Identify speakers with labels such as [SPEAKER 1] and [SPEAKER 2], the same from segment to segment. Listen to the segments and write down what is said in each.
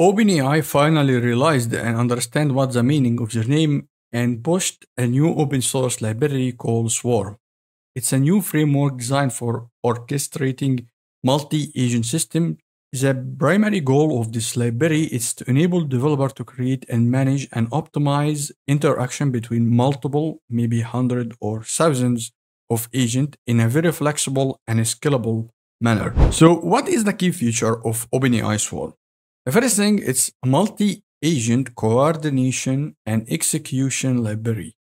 [SPEAKER 1] OpenAI finally realized and understand what the meaning of their name and pushed a new open source library called Swarm. It's a new framework designed for orchestrating multi-agent system. The primary goal of this library is to enable developer to create and manage and optimize interaction between multiple, maybe hundred or thousands of agents in a very flexible and scalable manner. So what is the key feature of OpenAI Swarm? The first thing, it's a multi-agent coordination and execution library.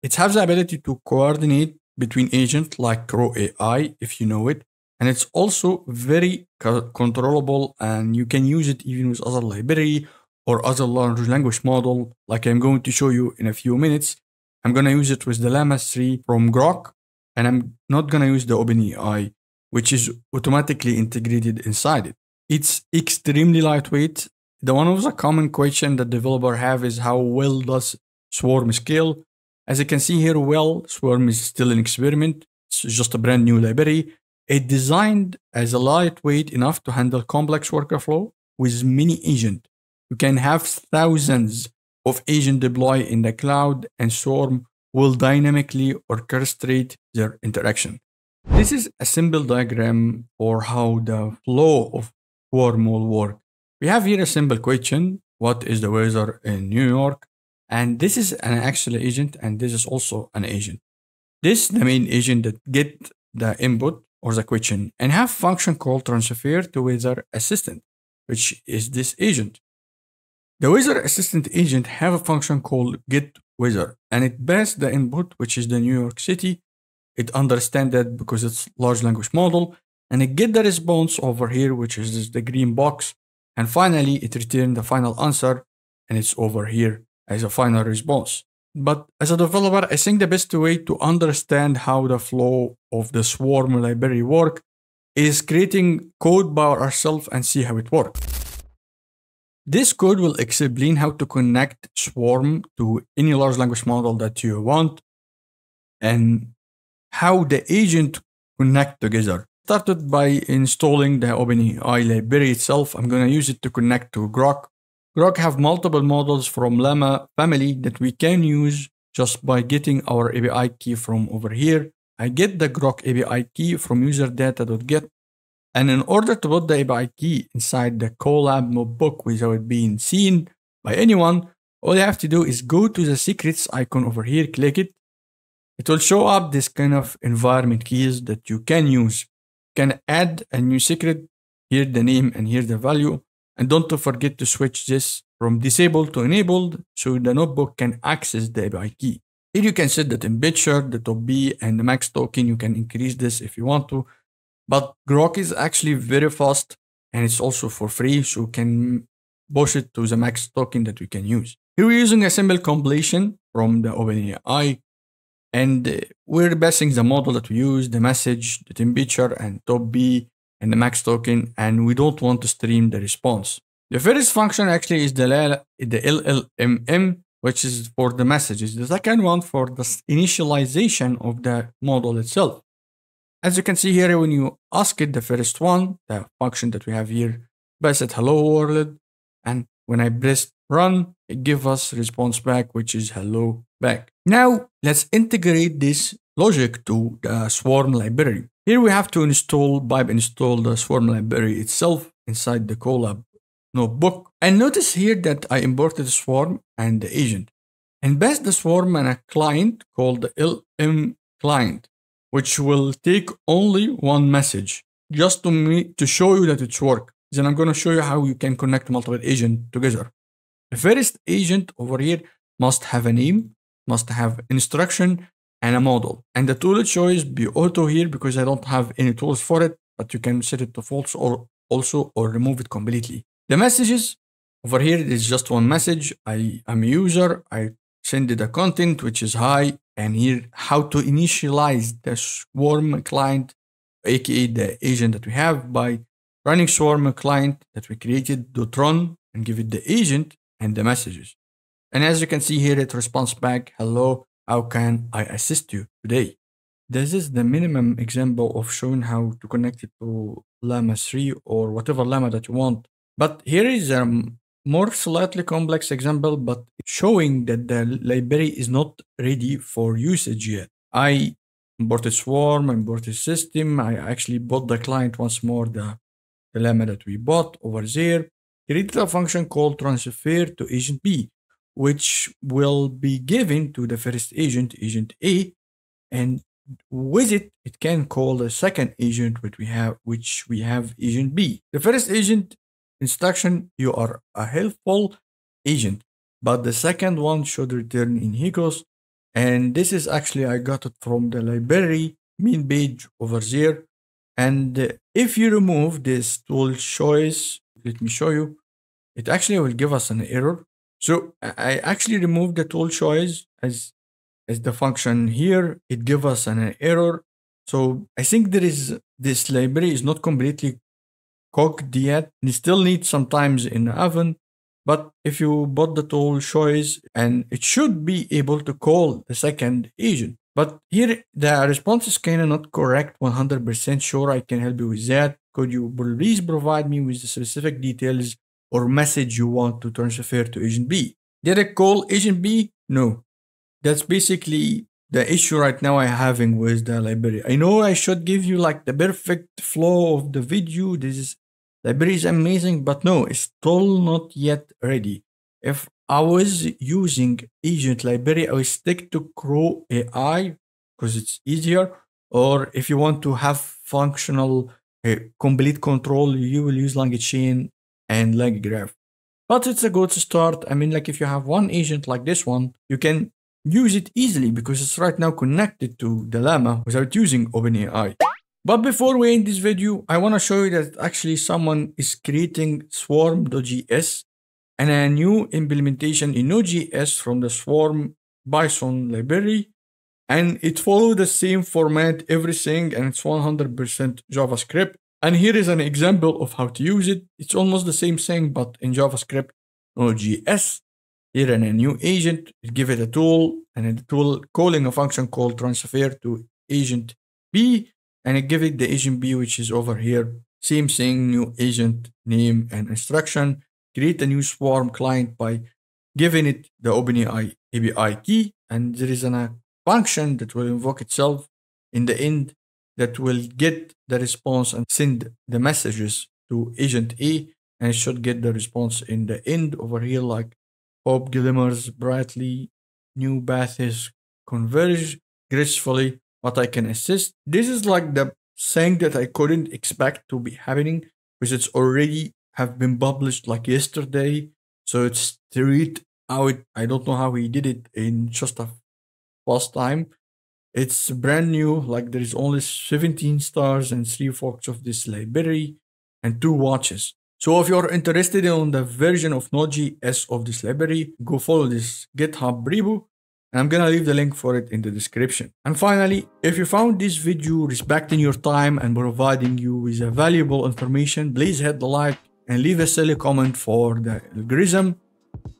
[SPEAKER 1] It has the ability to coordinate between agents like CrewAI, if you know it, and it's also very controllable and you can use it even with other library or other large language model like I'm going to show you in a few minutes. I'm going to use it with the Llama 3 from Groq and I'm not going to use the OpenAI which is automatically integrated inside it. It's extremely lightweight. The one of the common question that developer have is how well does Swarm scale? As you can see here, well, Swarm is still an experiment. It's just a brand new library it designed as a lightweight enough to handle complex workflow with many agents. You can have thousands of agents deploy in the cloud and Swarm will dynamically orchestrate their interaction. This is a simple diagram for how the flow of Will work. We have here a simple question. What is the weather in New York? And this is an actual agent and this is also an agent. This the main agent that get the input or the question and have function called transfer to weather assistant, which is this agent. The weather assistant agent have a function called get weather and it passes the input, which is the New York City. It understand that because it's large language model and it get the response over here, which is the green box. And finally, it returns the final answer and it's over here as a final response. But as a developer, I think the best way to understand how the flow of the Swarm library work is creating code by ourselves and see how it works. This code will explain how to connect Swarm to any large language model that you want and how the agent connect together. Started by installing the OpenAI library itself. I'm going to use it to connect to Groq Groq have multiple models from Llama family that we can use just by getting our API key from over here. I get the Groq API key from userdata.get. And in order to put the API key inside the Colab notebook without being seen by anyone, all you have to do is go to the secrets icon over here, click it. It will show up this kind of environment keys that you can use. Can add a new secret, here the name and here the value. And don't forget to switch this from disabled to enabled so the notebook can access the API key. Here you can set the temperature, the top P, and the max token. You can increase this if you want to. But Groq is actually very fast and it's also for free, so you can push it to the max token that we can use. Here we're using a simple completion from the OpenAI and uh, we're passing the model that we use, the message, the temperature, and top P, and the max token, and we don't want to stream the response. The first function actually is the, the LLMM, which is for the messages. The second one for the initialization of the model itself. As you can see here, when you ask it the first one, the function that we have here, pass it hello world, and when I press run, it gives us response back, which is hello back. Now, let's integrate this logic to the Swarm library. Here we have to install pip install the Swarm library itself inside the Colab notebook. And notice here that I imported Swarm and the agent and passed the Swarm and a client called the LM client, which will take only one message just to me to show you that it's work. Then I'm going to show you how you can connect multiple agents together. The first agent over here must have a name, must have instruction, and a model. And the tool choice be auto here because I don't have any tools for it, but you can set it to false or also or remove it completely. The messages over here is just one message. I am a user. I send the content, which is hi, and here how to initialize the Swarm client, aka the agent that we have by running Swarm client that we created dot run and give it the agent and the messages. And as you can see here, it responds back, hello, how can I assist you today? This is the minimum example of showing how to connect it to Llama 3 or whatever Llama that you want. But here is a more slightly complex example, but showing that the library is not ready for usage yet. I imported Swarm, I imported system. I actually bought the client once more, the, the llama that we bought over there. Created a function called transfer to agent B, which will be given to the first agent, agent A, and with it, it can call the second agent which we have, which we have agent B. The first agent instruction, you are a helpful agent, but the second one should return in Haikus. And this is actually, I got it from the library main page over there. And if you remove this tool choice, let me show you, it actually will give us an error. So I actually removed the tool choice as as the function here, it gives us an error. So I think there is this library is not completely cooked yet. It still needs some times in the oven. But if you bought the tool choice and it should be able to call the second agent. But here the response is kind of not correct 100% sure I can help you with that. Could you please provide me with the specific details or message you want to transfer to agent B? Did I call agent B? No that's basically the issue right now I'm having with the library. I know I should give you like the perfect flow of the video. This is library is amazing, but no, it's still not yet ready. If I was using agent library, I would stick to CrewAI because it's easier. Or if you want to have functional uh, complete control, you will use LangChain and LangGraph. But it's a good start. I mean, like if you have one agent like this one, you can use it easily because it's right now connected to the Llama without using OpenAI. But before we end this video, I want to show you that actually someone is creating swarm.js and a new implementation in Node.js from the Swarm Python library. And it follows the same format, everything, and it's 100% JavaScript. And here is an example of how to use it. It's almost the same thing, but in JavaScript, Node.js here in a new agent, give it a tool, and the tool calling a function called transfer to agent B, and it give it the agent B, which is over here. Same thing, new agent name and instruction. Create a new Swarm client by giving it the OpenAI API key, and there is a uh, function that will invoke itself in the end that will get the response and send the messages to agent A, and should get the response in the end over here like Hope glimmers brightly, new paths converge gracefully, but I can assist. This is like the thing that I couldn't expect to be happening because it's already have been published like yesterday. So it's straight out. I don't know how he did it in just a fast time. It's brand new, like there is only 17 stars and three forks of this library and two watches. So if you're interested in the version of Node.js of this library, go follow this GitHub repo and I'm gonna leave the link for it in the description. And finally, if you found this video respecting your time and providing you with a valuable information, please hit the like and leave a silly comment for the algorithm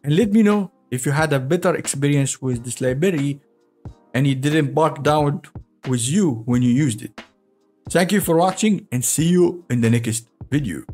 [SPEAKER 1] and let me know if you had a better experience with this library and it didn't bug down with you when you used it. Thank you for watching and see you in the next video.